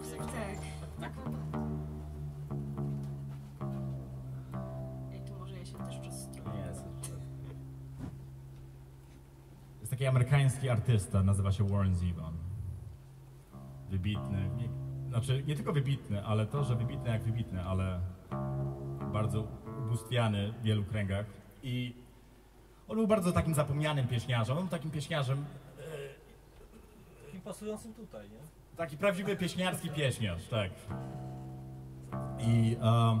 Tak, tak. Ej, tu może ja się też przestruję. Nie, jest. Jest taki amerykański artysta, nazywa się Warren Zevon. Wybitny. Nie, znaczy, nie tylko wybitny, ale to, że wybitny jak wybitny, ale bardzo ubóstwiany w wielu kręgach. I on był bardzo takim zapomnianym pieśniarzem. On był takim pieśniarzem, Takim pasującym tutaj, nie? taki prawdziwy pieśniarski pieśniarz, tak. I, um,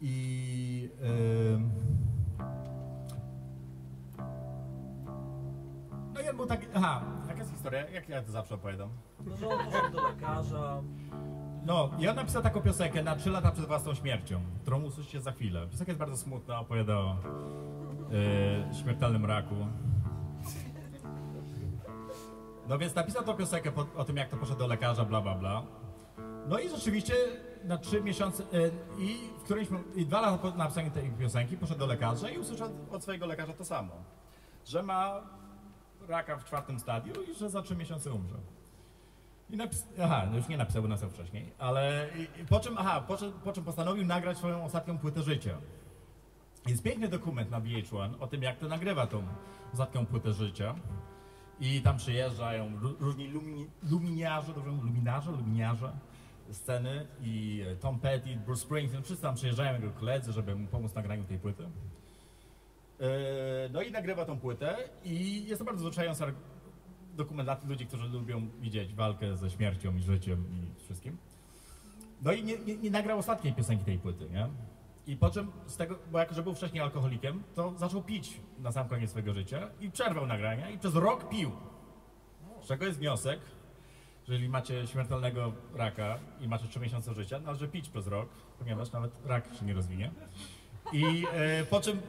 i um, no i on był taki, aha, jaka jest historia, jak ja to zawsze opowiadam. No, że on poszedł do lekarza. No, i on napisał taką piosenkę na 3 lata przed własną śmiercią, którą usłyszycie za chwilę. Piosenka jest bardzo smutna, opowiada o e, śmiertelnym raku. No więc napisał tą piosenkę po, o tym, jak to poszedł do lekarza, bla, bla, bla. No i rzeczywiście na trzy miesiące, e, i w którymś, i dwa lata po napisaniu tej piosenki poszedł do lekarza i usłyszał od swojego lekarza to samo. Że ma raka w czwartym stadium i że za trzy miesiące umrze. I napis... Aha, no już nie napisał, bo napisał wcześniej, ale i po czym, aha, po czym, po czym postanowił nagrać swoją ostatnią płytę życia. Jest piękny dokument na VH1 o tym, jak to nagrywa tą ostatnią płytę życia. I tam przyjeżdżają ró- różni lumi, luminiarze, dobrze luminarze, luminiarze sceny i Tom Petty, Bruce Springsteen, wszyscy tam przyjeżdżają jego koledzy, żeby mu pomóc w nagraniu tej płyty. E, No i nagrywa tą płytę i jest to bardzo wzruszający ar- dokument dla tych ludzi, którzy lubią widzieć walkę ze śmiercią i życiem i wszystkim. No i nie, nie, nie nagrał ostatniej piosenki tej płyty, nie? I po czym z tego, bo jako że był wcześniej alkoholikiem, to zaczął pić na sam koniec swojego życia i przerwał nagrania i przez rok pił. Z czego jest wniosek, że jeżeli macie śmiertelnego raka i macie 3 miesiące życia, należy pić przez rok, ponieważ nawet rak się nie rozwinie. I e, po czym,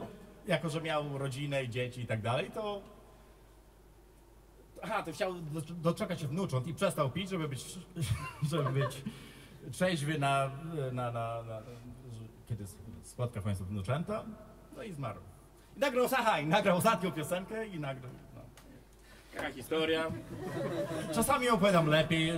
jako że miał rodzinę i dzieci i tak dalej, to Aha, to chciał do- doczekać się wnucząt i przestał pić, żeby być, żeby być trzeźwy na, na, na, na kiedy spotka w końcu wnuczęta, no i zmarł. I nagrał, aha, i nagrał ostatnią piosenkę i nagrał, no. Taka historia. Czasami opowiadam lepiej,